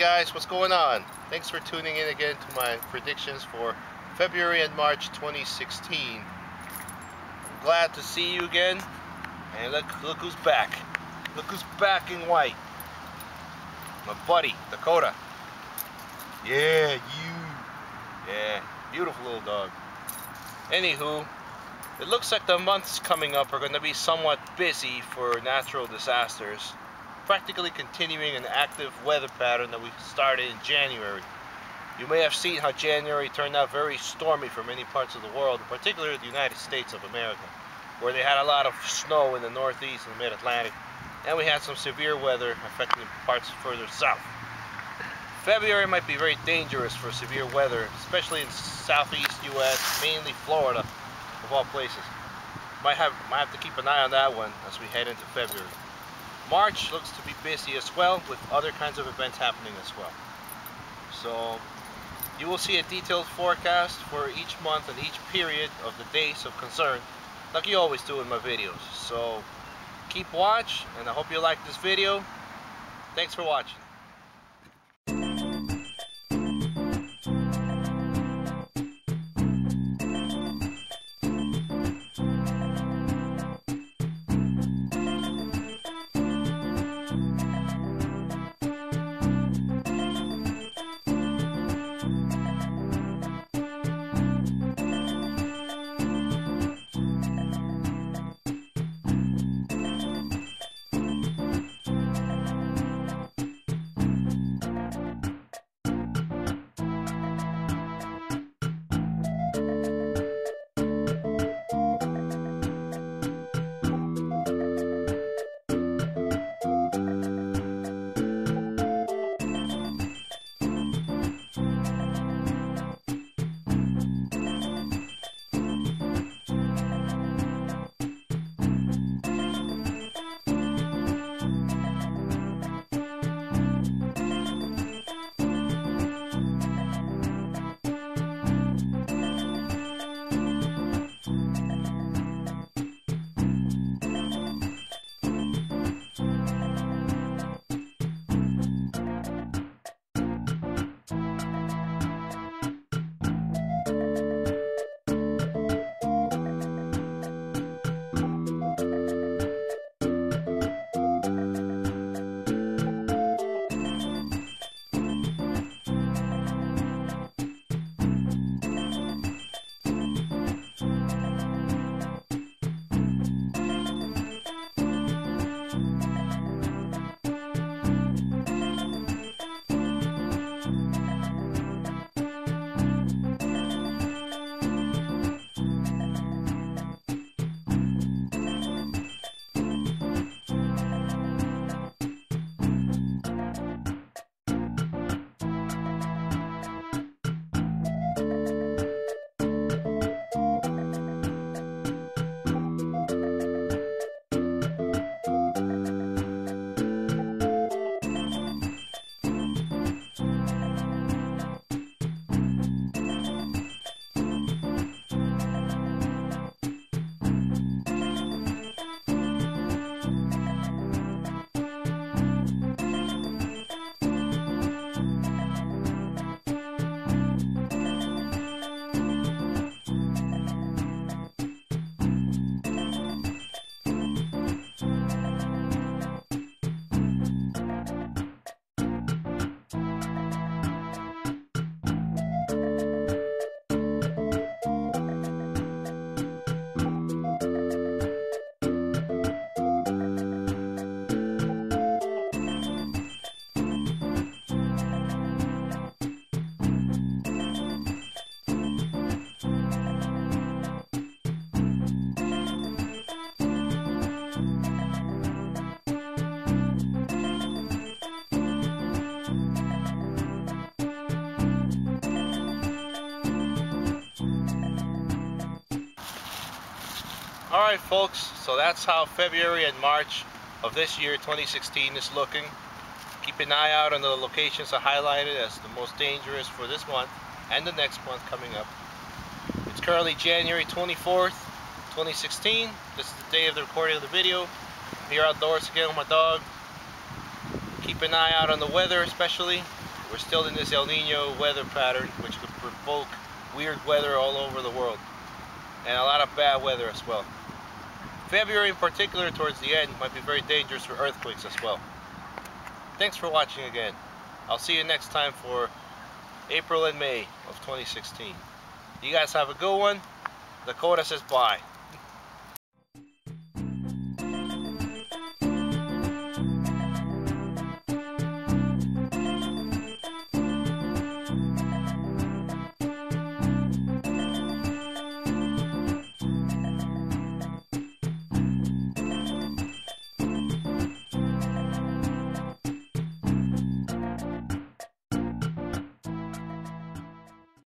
Guys, what's going on? Thanks for tuning in again to my predictions for February and March 2016. I'm glad to see you again. And look, look who's back. Look who's back in white. My buddy, Dakota. Yeah, you. Yeah, beautiful little dog. Anywho, it looks like the months coming up are going to be somewhat busy for natural disasters practically continuing an active weather pattern that we started in January. You may have seen how January turned out very stormy for many parts of the world, in particular the United States of America, where they had a lot of snow in the northeast and the mid-Atlantic, and we had some severe weather affecting parts further south. February might be very dangerous for severe weather, especially in southeast U.S., mainly Florida, of all places. Might have, might have to keep an eye on that one as we head into February. March looks to be busy as well with other kinds of events happening as well. So you will see a detailed forecast for each month and each period of the days of concern like you always do in my videos. So keep watch and I hope you like this video. Thanks for watching. Alright folks, so that's how February and March of this year 2016 is looking. Keep an eye out on the locations I highlighted as the most dangerous for this month and the next month coming up. It's currently January 24th, 2016. This is the day of the recording of the video. I'm here outdoors again with my dog. Keep an eye out on the weather especially. We're still in this El Nino weather pattern, which could provoke weird weather all over the world. And a lot of bad weather as well. February in particular, towards the end, might be very dangerous for earthquakes as well. Thanks for watching again. I'll see you next time for April and May of 2016. You guys have a good one. Dakota says bye.